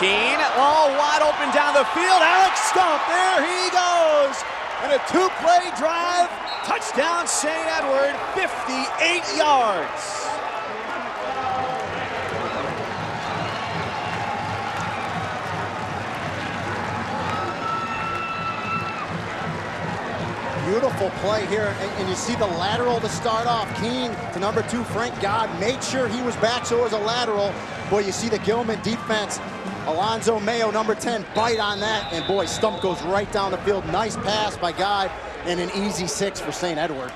Keene, all wide open down the field. Alex Stump, there he goes. And a two-play drive, touchdown St. Edward, 58 yards. Beautiful play here, and, and, you see the lateral to start off. Keene to number two, Frank God, made sure he was back, so it was a lateral. Boy, you see the Gilman defense. Alonzo Mayo, number 10, bite on that, and boy, Stump goes right down the field. Nice pass by Guy and an easy six for St. Edward.